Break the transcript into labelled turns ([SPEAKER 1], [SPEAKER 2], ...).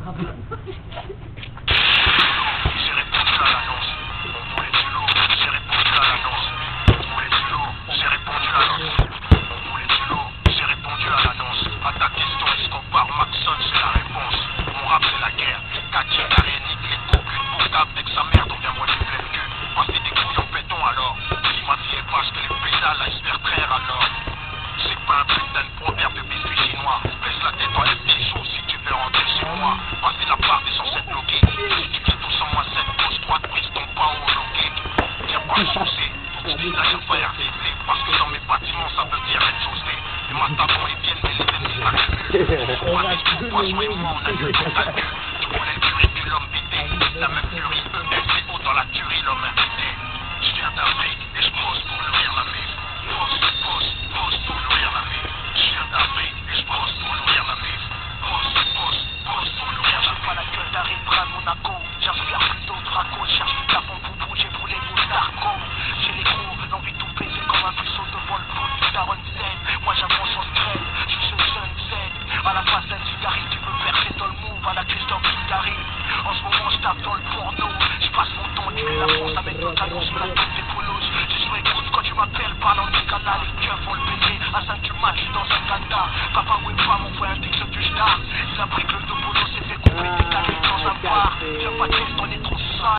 [SPEAKER 1] How about moi. La part des ancêtres bloqués. Tu tous en moins cette gauche droite, pas au loqué. Viens pas chausser,
[SPEAKER 2] la. Parce que dans mes bâtiments, ça veut dire être chaussé.
[SPEAKER 1] Les matabons, ils viennent, mais les ennemis s'accumulent.
[SPEAKER 2] Pour moi, on a. Tu connais le curé
[SPEAKER 1] de l'homme Monaco J'inspire plutôt Draco Cherche du carbone pour bouger pour les mots narco J'ai les gros, l'envie de tout péter comme un puceau devant le pot du Taron Zen. Moi j'avance en trail, je suis ce sunset À la face d'un cigari, tu peux percer dans le move À la Christophe Cigari En ce moment je tape dans le porno Je passe mon temps, niquer la France avec nos talons sur la tête des polos. Je suis écoute quand tu m'appelles, parlant du canal Les keufs vont le baiser, à 5 du match, je dans un ganda Papa ou pas m'envoie un texte du star. Il a pris que le dos